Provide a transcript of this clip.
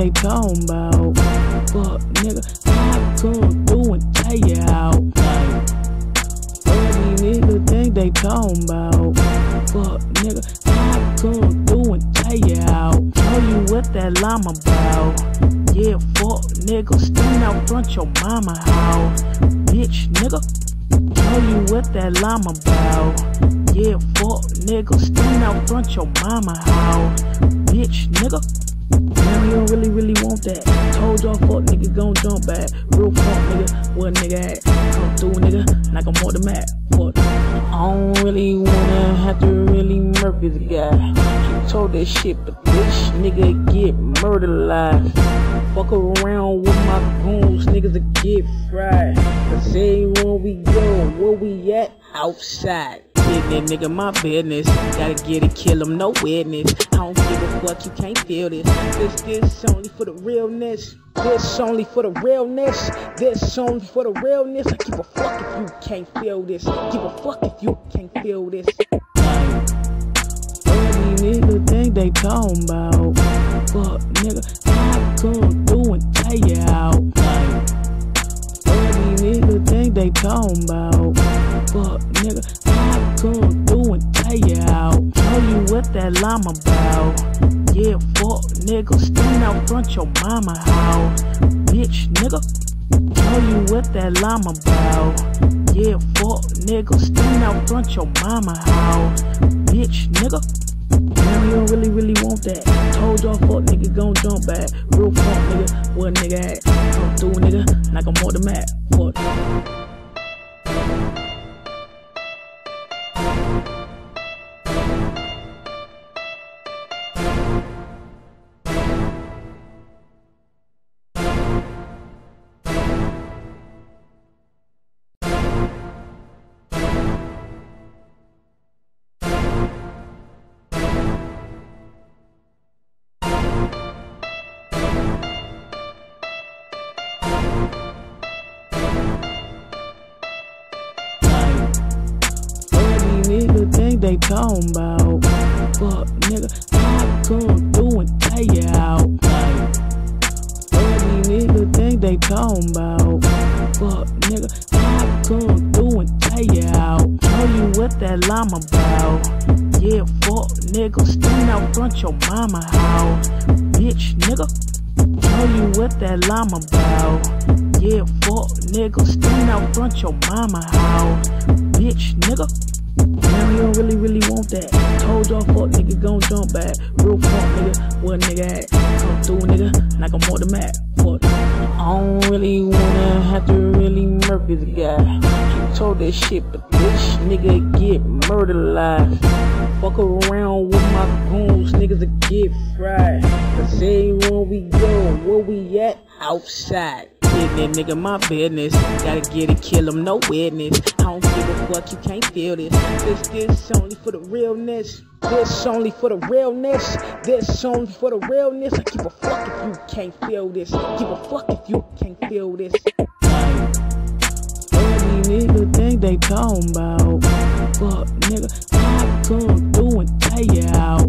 they talking about? Fuck, nigga, I come through and tell you out. Like, what these niggas think they talking about? Fuck, nigga, I come through and tell you out. Show you what that llama about. Yeah, fuck, nigga, stand out front your mama house. Bitch, nigga. Show you what that llama about. Yeah, fuck, nigga, stand out front your mama house. Bitch, nigga. Don't really, really want that. Told y'all fuck nigga gon' jump back. Real fuck nigga, what nigga at? Come through nigga, like I'm on the map. Fuck. I don't really wanna have to really murk this guy. She told that shit, but this nigga get murdered alive. Fuck around with my goons, niggas will get fried. Cause everywhere we go, where we at? Outside. That nigga my business. Gotta get it, kill him, no witness. I don't give a fuck, you can't feel this. This, this only for the realness. This only for the realness. This only for the realness. I give a fuck if you can't feel this. Give a fuck if you can't feel this. What these niggas think they talking about? Fuck, nigga, I come through and tell you out. What these think they talking about? Fuck, nigga, I come through and tell you out. Show you what that llama about. Yeah, fuck, nigga, stand out front your mama house. Bitch, nigga. Show you what that llama about. Yeah, fuck, nigga, stand out front your mama house. Bitch, nigga. Now you don't really, really want that. Told y'all fuck nigga gon' jump back. Real fuck nigga, what nigga at? Come through nigga, like I'm on the map. Fuck. What they talking about? Fuck, nigga, I come through and tell you out. Like, what these niggas think they talking about? Fuck, nigga, I come through and tell you out. Show you what that llama about. Yeah, fuck, nigga, stand out front your mama house. Bitch, nigga. Show you what that llama about. Yeah, fuck, nigga, stand out front your mama house. Bitch, nigga. Don't really, really want that. Told y'all fuck nigga gon' jump back. Real fuck nigga, what nigga at? Come through nigga, like I'm on the. Fuck. I don't really wanna have to really murk this guy. She told that shit, but this nigga get murdered alive. Fuck around with my goons, niggas get fried. Cause everywhere we go, where we at? Outside. That nigga my business. Gotta get it, kill him, no witness. I don't give a fuck, you can't feel this. This, this only for the realness. This only for the realness. This only for the realness. I give a fuck if you can't feel this. Give a fuck if you can't feel this. What these niggas think they talking about? Fuck, nigga, I come through and tell you out.